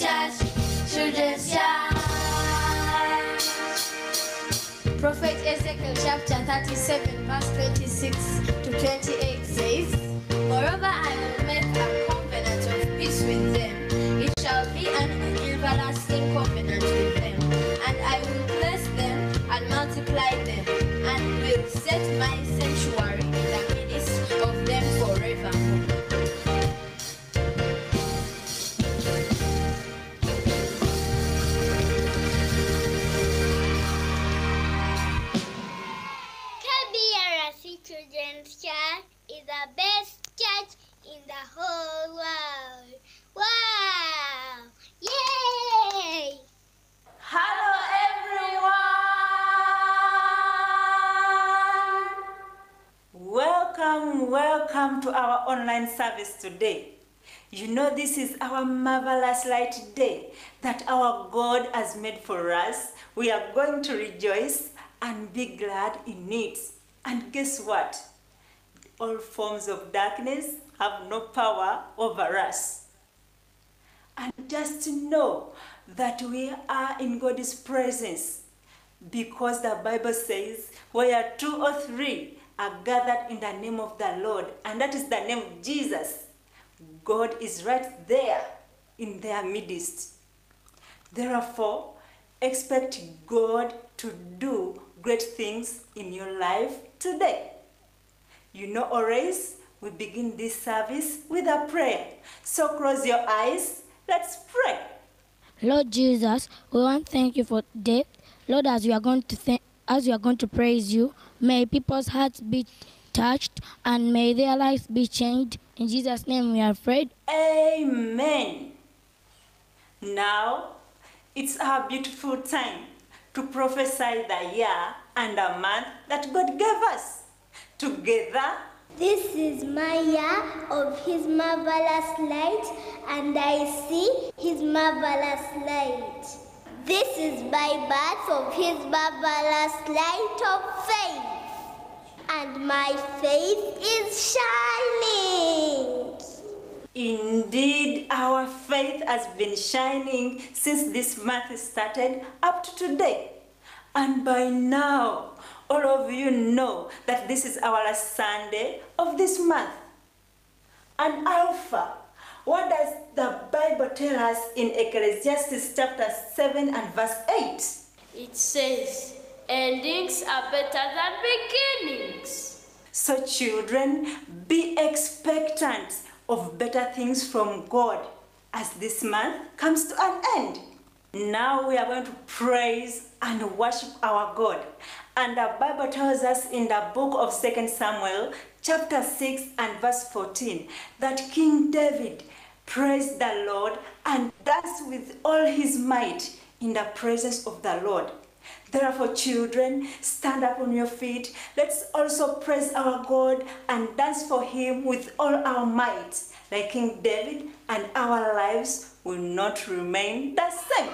Children's Church, Children's Prophet Ezekiel chapter 37, verse 26 to 28 says, Moreover, I will make a covenant of peace with them. It shall be an everlasting covenant with them, and I will bless them and multiply them, and will set my sanctuary Welcome, to our online service today. You know, this is our marvelous light day that our God has made for us. We are going to rejoice and be glad in it. And guess what? All forms of darkness have no power over us. And just know that we are in God's presence because the Bible says, where two or three are gathered in the name of the Lord, and that is the name of Jesus, God is right there in their midst. Therefore, expect God to do great things in your life today. You know, always we begin this service with a prayer. So close your eyes. Let's pray. Lord Jesus, we want to thank you for today. Lord, as we are going to thank, as we are going to praise you, may people's hearts be touched and may their lives be changed. In Jesus' name we are prayed. Amen. Now, it's our beautiful time to prophesy the year and a month that God gave us. Together, This is my year of His marvelous light, and I see His marvelous light. This is my birth of His marvelous light of faith, and my faith is shining. Indeed, our faith has been shining since this month started up to today. And by now, all of you know that this is our last Sunday of this month. And Alpha, what does the Bible tell us in Ecclesiastes chapter 7 and verse 8? It says, endings are better than beginnings. So, children, be expectant of better things from God as this month comes to an end. Now we are going to praise and worship our God. And the Bible tells us in the book of 2 Samuel, chapter 6 and verse 14, that King David praised the Lord and dance with all his might in the presence of the Lord. Therefore, children, stand up on your feet. Let's also praise our God and dance for Him with all our might, like King David, and our lives will not remain the same.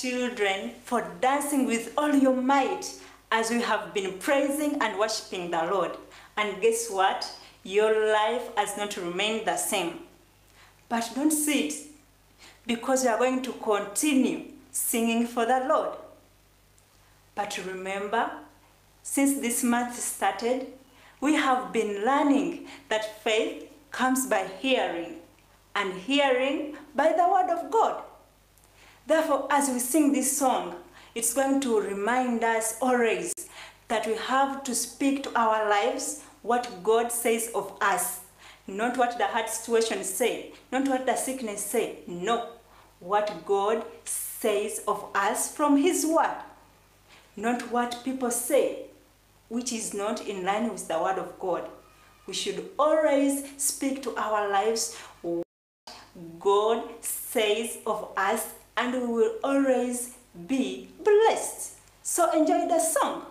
Children, for dancing with all your might as we have been praising and worshiping the Lord. And guess what? Your life has not remained the same. But don't sit because we are going to continue singing for the Lord. But remember, since this month started, we have been learning that faith comes by hearing, and hearing by the word of God. Therefore, as we sing this song, it's going to remind us always that we have to speak to our lives what God says of us, not what the hard situation say, not what the sickness say. No, what God says of us from His word, not what people say, which is not in line with the word of God. We should always speak to our lives what God says of us, and we will always be blessed. So enjoy the song.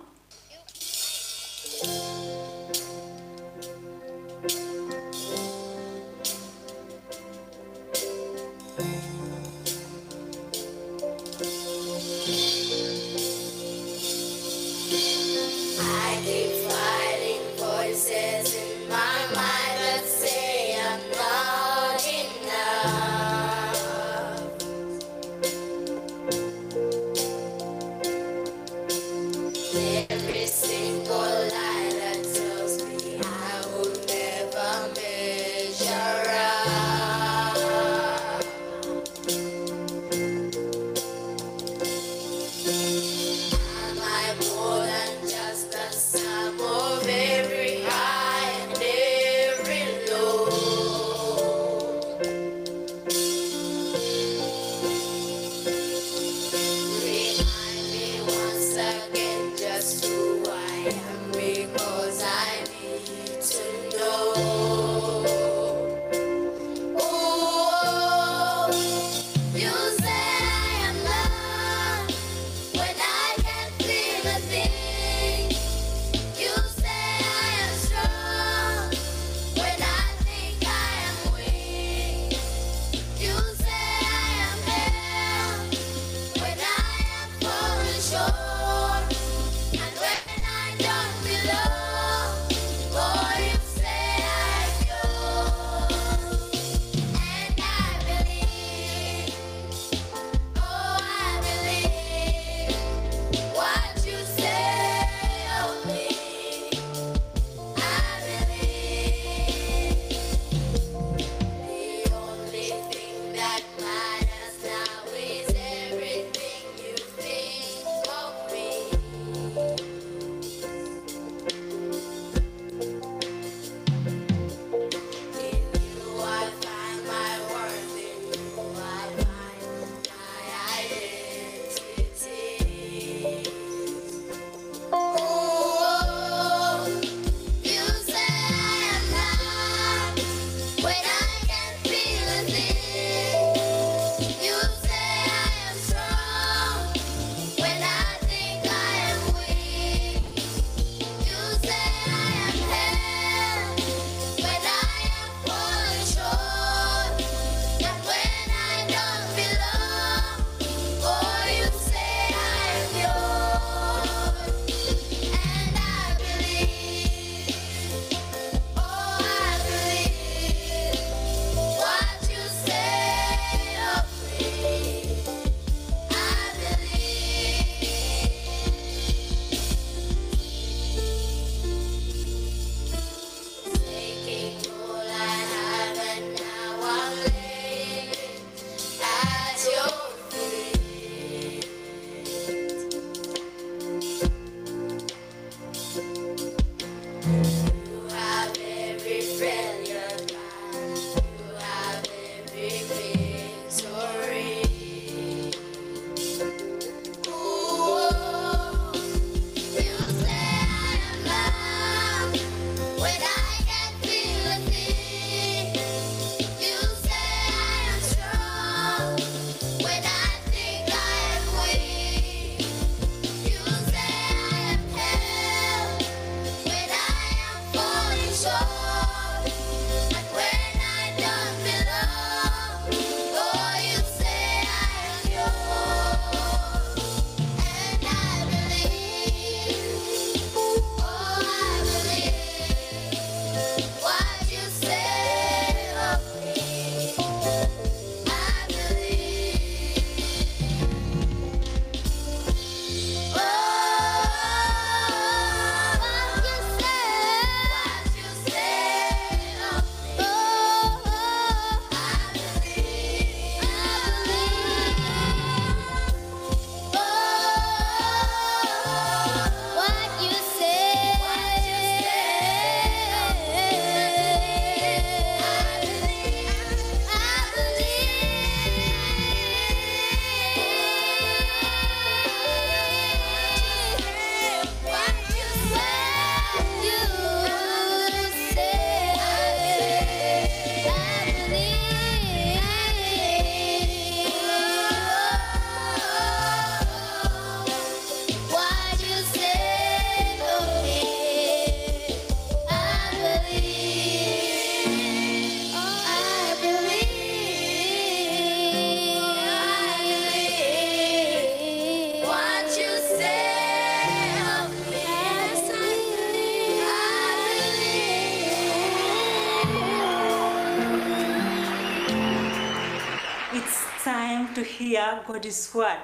God's word.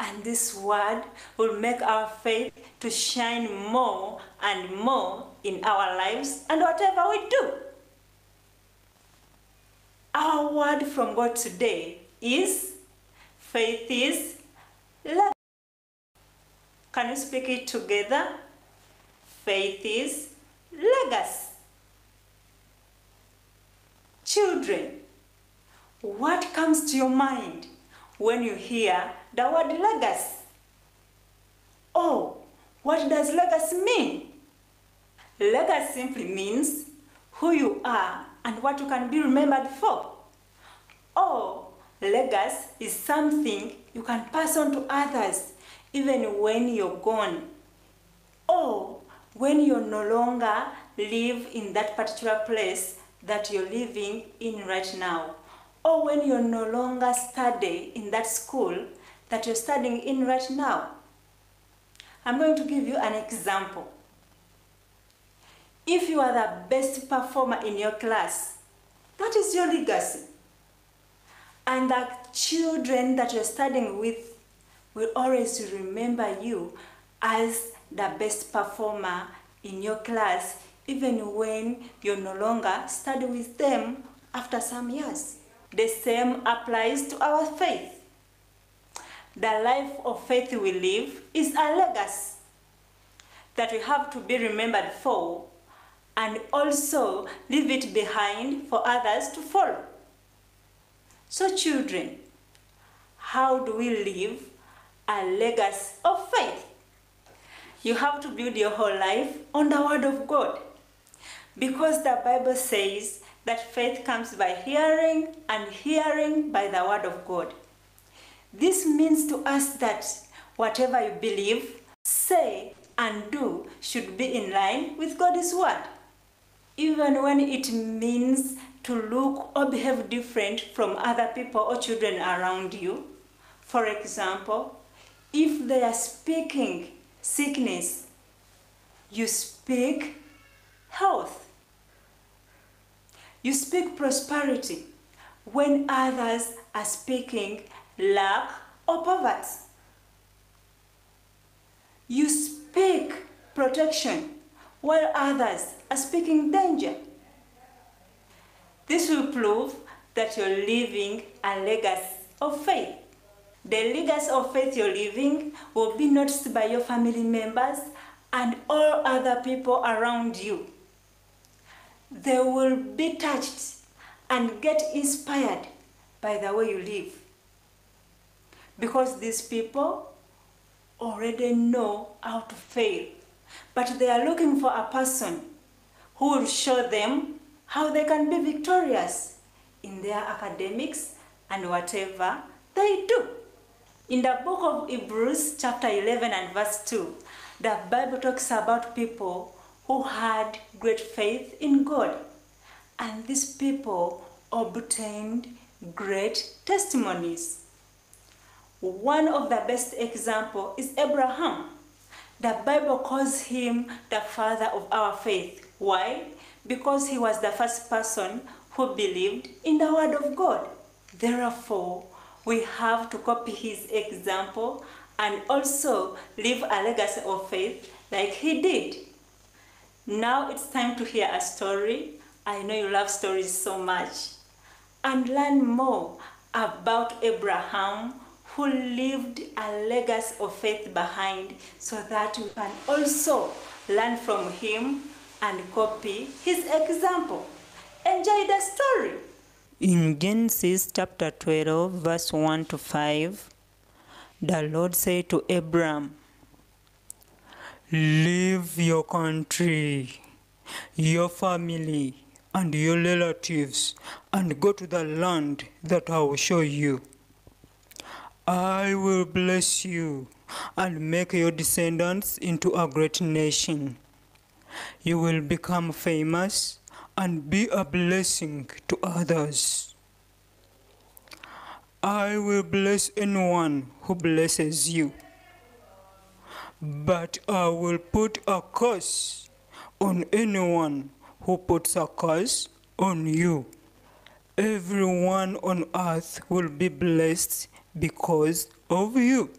And this word will make our faith to shine more and more in our lives and whatever we do. Our word from God today is faith is love. Can you speak it together? Faith is legacy. Children, what comes to your mind when you hear the word legacy? Oh, what does legacy mean? Legacy simply means who you are and what you can be remembered for. Oh, or legacy is something you can pass on to others even when you're gone. Or when you no longer live in that particular place that you're living in right now. Or when you're no longer study in that school that you're studying in right now. I'm going to give you an example. If you are the best performer in your class, that is your legacy. And the children that you're studying with will always remember you as the best performer in your class, even when you're no longer study with them after some years. The same applies to our faith. The life of faith we live is a legacy that we have to be remembered for and also leave it behind for others to follow. So, children, how do we live a legacy of faith? You have to build your whole life on the Word of God because the Bible says that faith comes by hearing and hearing by the Word of God. This means to us that whatever you believe, say, and do should be in line with God's Word even when it means to look or behave different from other people or children around you. For example, if they are speaking sickness, you speak health. You speak prosperity when others are speaking lack or poverty. You speak protection while others are speaking danger. This will prove that you're living a legacy of faith. The legacy of faith you're living will be noticed by your family members and all other people around you. They will be touched and get inspired by the way you live. Because these people already know how to fail but they are looking for a person who will show them how they can be victorious in their academics and whatever they do. In the book of Hebrews, chapter 11 and verse 2, the Bible talks about people who had great faith in God. And these people obtained great testimonies. One of the best example is Abraham. The Bible calls him the father of our faith. Why? Because he was the first person who believed in the word of God. Therefore, we have to copy his example and also leave a legacy of faith like he did. Now it's time to hear a story. I know you love stories so much. And learn more about Abraham who lived a legacy of faith behind so that we can also learn from him and copy his example. Enjoy the story. In Genesis chapter 12, verse 1 to 5, the Lord said to Abram, Leave your country, your family, and your relatives, and go to the land that I will show you. I will bless you and make your descendants into a great nation. You will become famous and be a blessing to others. I will bless anyone who blesses you, but I will put a curse on anyone who puts a curse on you. Everyone on earth will be blessed because of you.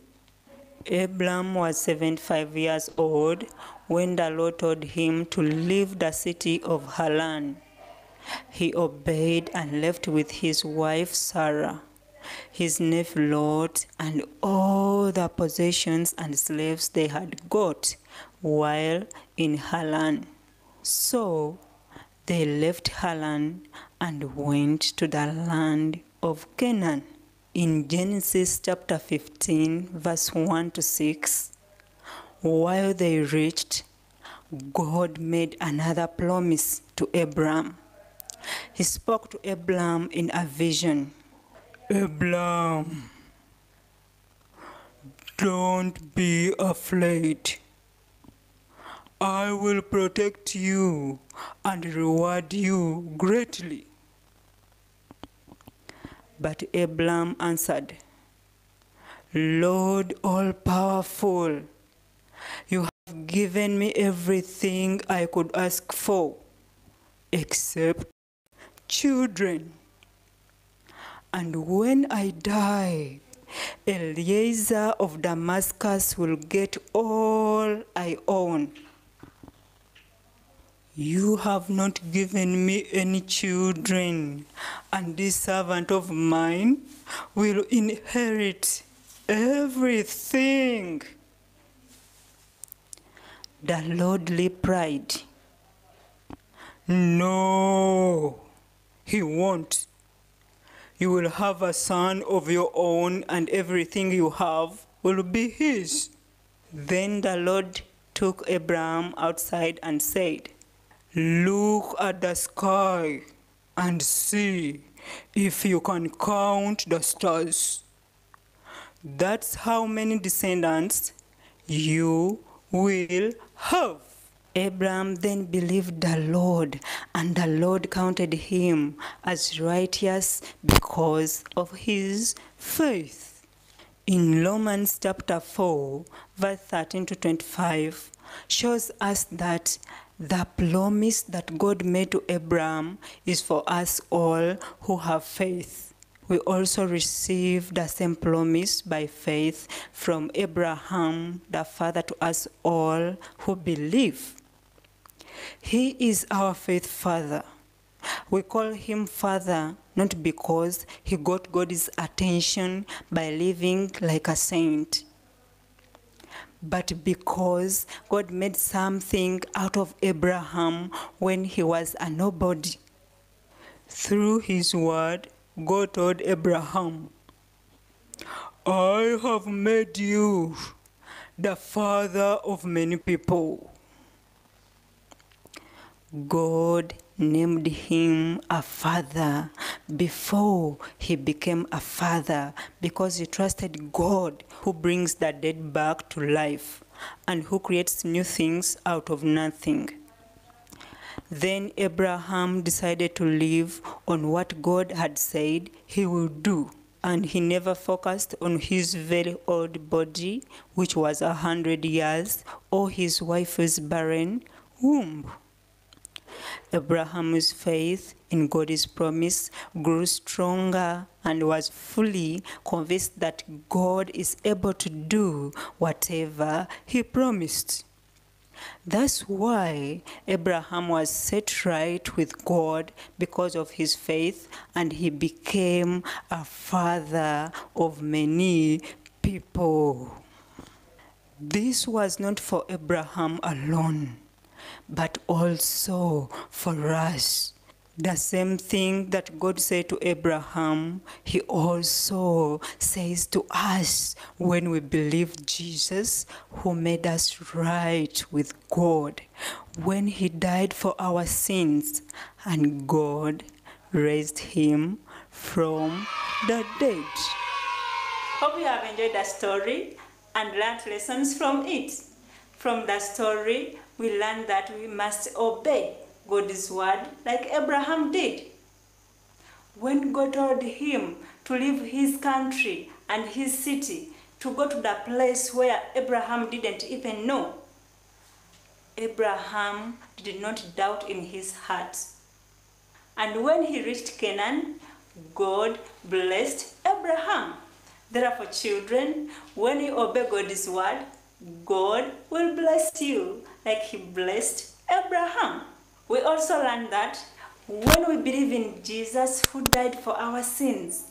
Abram was 75 years old when the Lord told him to leave the city of Haran. He obeyed and left with his wife Sarah, his nephew Lot, and all the possessions and slaves they had got while in Haran. So they left Haran and went to the land of Canaan. In Genesis chapter 15, verse 1 to 6, while they reached, God made another promise to Abram. He spoke to Abram in a vision. Abram, don't be afraid. I will protect you and reward you greatly. But Abram answered, Lord all powerful, you have given me everything I could ask for, except children. And when I die, Eliezer of Damascus will get all I own. You have not given me any children, and this servant of mine will inherit everything. The lordly pride. No, he won't. You will have a son of your own, and everything you have will be his. Then the Lord took Abram outside and said, Look at the sky and see if you can count the stars. That's how many descendants you will have. Abram then believed the Lord, and the Lord counted him as righteous because of his faith. In Romans chapter 4, verse 13 to 25, shows us that the promise that God made to Abraham is for us all who have faith. We also receive the same promise by faith from Abraham, the father to us all who believe. He is our faith father. We call him father not because he got God's attention by living like a saint, but because God made something out of Abraham when he was a nobody. Through his word, God told Abraham, I have made you the father of many people. God named him a father before he became a father because he trusted God who brings the dead back to life and who creates new things out of nothing. Then Abraham decided to live on what God had said he would do, and he never focused on his very old body, which was a hundred years, or his wife's barren womb. Abraham's faith in God's promise grew stronger and was fully convinced that God is able to do whatever he promised. That's why Abraham was set right with God because of his faith, and he became a father of many people. This was not for Abraham alone, but also for us. The same thing that God said to Abraham, He also says to us when we believe Jesus, who made us right with God, when He died for our sins, and God raised Him from the dead. Hope you have enjoyed the story and learned lessons from it. From the story, we learn that we must obey God's word like Abraham did. When God told him to leave his country and his city to go to the place where Abraham didn't even know, Abraham did not doubt in his heart. And when he reached Canaan, God blessed Abraham. Therefore, children, when you obey God's word, God will bless you like He blessed Abraham. We also learn that when we believe in Jesus who died for our sins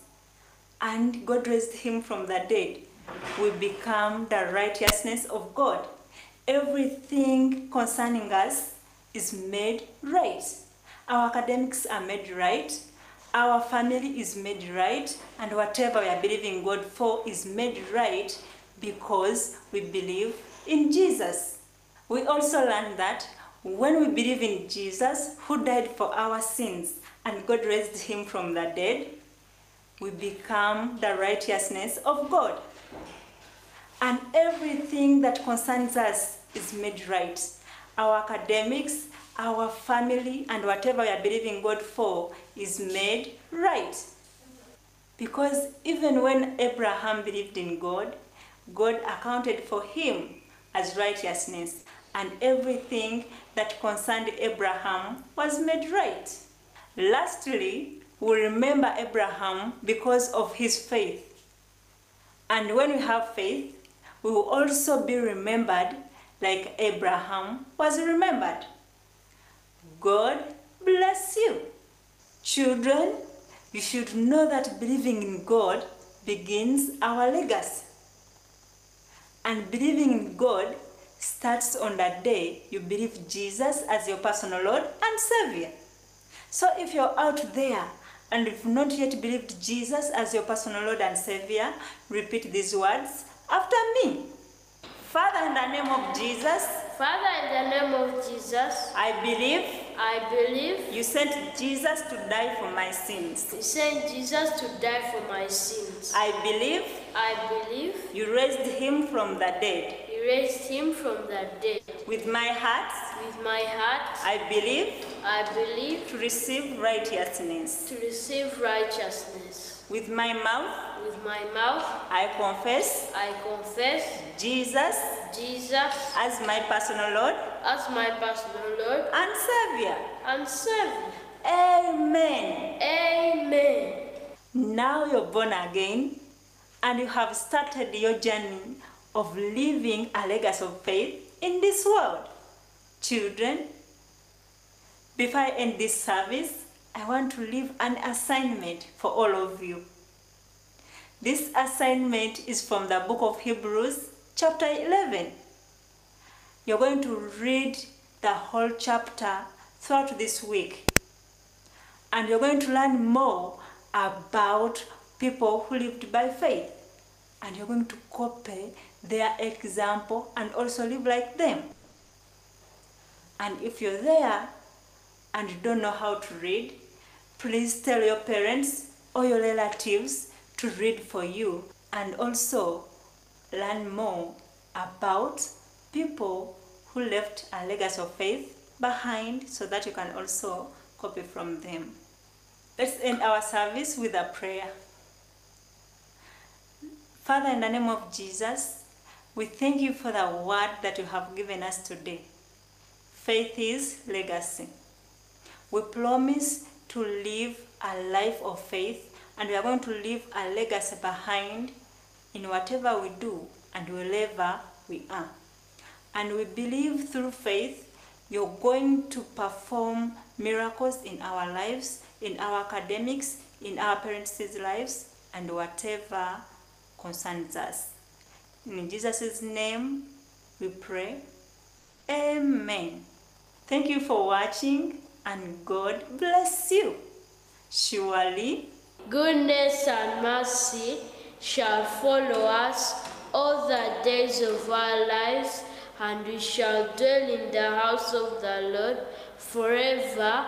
and God raised him from the dead, we become the righteousness of God. Everything concerning us is made right. Our academics are made right. Our family is made right. And whatever we are believing God for is made right because we believe in Jesus. We also learn that when we believe in Jesus, who died for our sins, and God raised him from the dead, we become the righteousness of God. And everything that concerns us is made right. Our academics, our family, and whatever we are believing God for is made right. Because even when Abraham believed in God, God accounted for him as righteousness, and everything that concerned Abraham was made right. Lastly, we remember Abraham because of his faith. And when we have faith, we will also be remembered like Abraham was remembered. God bless you. Children, you should know that believing in God begins our legacy. And believing in God starts on that day you believe Jesus as your personal Lord and Savior. So if you're out there and you've not yet believed Jesus as your personal Lord and Savior, repeat these words after me. Father, in the name of Jesus, Father, in the name of Jesus, I believe I believe you sent Jesus to die for my sins. you sent Jesus to die for my sins. I believe I believe you raised him from the dead. Raised him from the dead. With my heart, With my heart, I believe I believe to receive righteousness. to receive righteousness. With my mouth, With my mouth, I confess I confess Jesus Jesus as my personal Lord as my personal Lord and Savior. and Savior. Amen. Amen. Now you're born again and you have started your journey of living a legacy of faith in this world. Children, before I end this service, I want to leave an assignment for all of you. This assignment is from the book of Hebrews, chapter 11. You're going to read the whole chapter throughout this week and you're going to learn more about people who lived by faith and you're going to copy their example and also live like them and if you're there and you don't know how to read please tell your parents or your relatives to read for you and also learn more about people who left a legacy of faith behind so that you can also copy from them. Let's end our service with a prayer. Father, in the name of Jesus, we thank you for the word that you have given us today. Faith is legacy. We promise to live a life of faith and we are going to leave a legacy behind in whatever we do and wherever we are. And we believe through faith you're going to perform miracles in our lives, in our academics, in our parents' lives, and whatever concerns us. In Jesus' name we pray. Amen. Thank you for watching and God bless you. Surely Goodness and mercy shall follow us all the days of our lives, and we shall dwell in the house of the Lord forever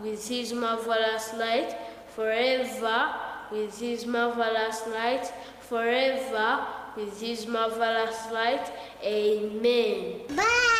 with his marvelous light, forever with his marvelous light, forever with his marvelous light. Amen. Bye.